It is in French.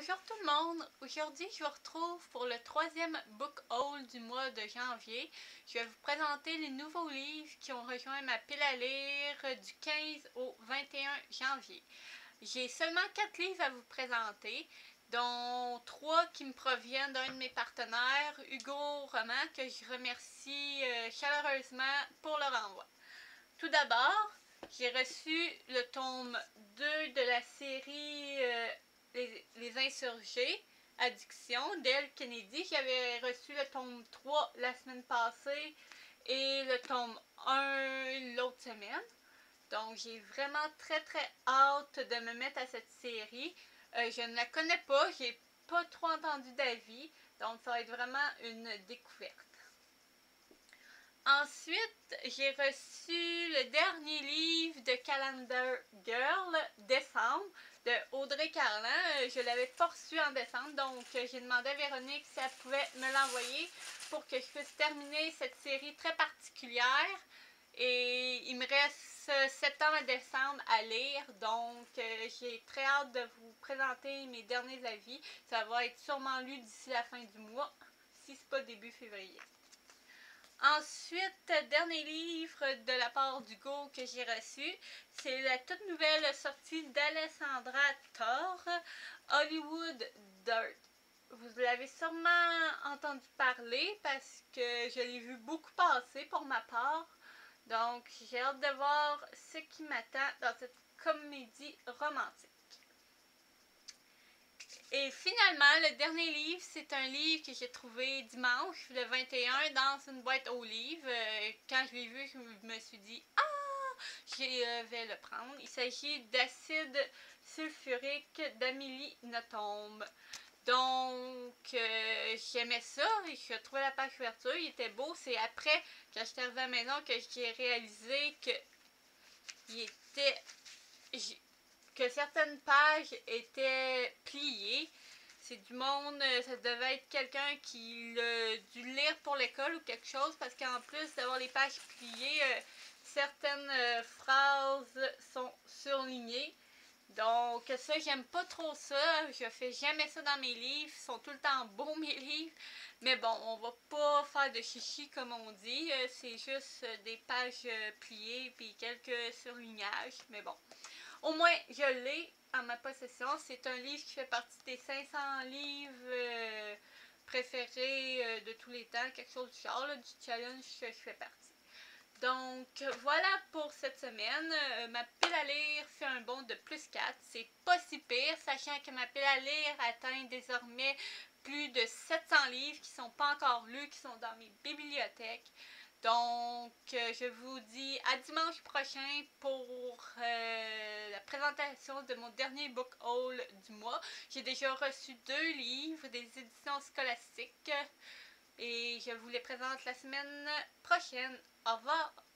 Bonjour tout le monde! Aujourd'hui, je vous retrouve pour le troisième book haul du mois de janvier. Je vais vous présenter les nouveaux livres qui ont rejoint ma pile à lire du 15 au 21 janvier. J'ai seulement quatre livres à vous présenter, dont trois qui me proviennent d'un de mes partenaires, Hugo Roman, que je remercie euh, chaleureusement pour le renvoi. Tout d'abord, j'ai reçu le tome 2 de la série euh, les, Insurgés, Addiction, d'El Kennedy. J'avais reçu le tome 3 la semaine passée et le tome 1 l'autre semaine. Donc j'ai vraiment très très hâte de me mettre à cette série. Euh, je ne la connais pas, j'ai pas trop entendu d'avis, donc ça va être vraiment une découverte. Ensuite, j'ai reçu le dernier livre de Calendar Girl, décembre Audrey Carlin. Euh, je l'avais pas en décembre, donc euh, j'ai demandé à Véronique si elle pouvait me l'envoyer pour que je puisse terminer cette série très particulière. Et il me reste septembre et décembre à lire, donc euh, j'ai très hâte de vous présenter mes derniers avis. Ça va être sûrement lu d'ici la fin du mois, si c'est pas début février. Ensuite, dernier livre de la part d'Hugo que j'ai reçu, c'est la toute nouvelle sortie d'Alessandra Thor, Hollywood Dirt. Vous l'avez sûrement entendu parler parce que je l'ai vu beaucoup passer pour ma part. Donc, j'ai hâte de voir ce qui m'attend dans cette comédie romantique. Et finalement, le dernier livre, c'est un livre que j'ai trouvé dimanche, le 21, dans une boîte aux livres. Euh, quand je l'ai vu, je me suis dit « Ah! Je euh, vais le prendre. » Il s'agit d'Acide sulfurique d'Amélie Nothomb. Donc, euh, j'aimais ça et je trouvais la page couverture, il était beau. C'est après, quand j'étais arrivée à la maison, que j'ai réalisé que il était certaines pages étaient pliées. C'est du monde, euh, ça devait être quelqu'un qui l'a dû lire pour l'école ou quelque chose, parce qu'en plus d'avoir les pages pliées, euh, certaines euh, phrases sont surlignées. Donc ça, j'aime pas trop ça. Je fais jamais ça dans mes livres. Ils sont tout le temps beaux, mes livres. Mais bon, on va pas faire de chichi comme on dit. C'est juste des pages pliées puis quelques surlignages. Mais bon. Au moins, je l'ai en ma possession. C'est un livre qui fait partie des 500 livres euh, préférés euh, de tous les temps. Quelque chose du genre, du challenge que je fais partie. Donc, voilà pour cette semaine. Euh, ma pile à lire fait un bond de plus 4. C'est pas si pire, sachant que ma pile à lire atteint désormais plus de 700 livres qui sont pas encore lus, qui sont dans mes bibliothèques. Donc, euh, je vous dis à dimanche prochain pour euh, la présentation de mon dernier book haul du mois. J'ai déjà reçu deux livres des éditions scolastiques et je vous les présente la semaine prochaine. Au revoir!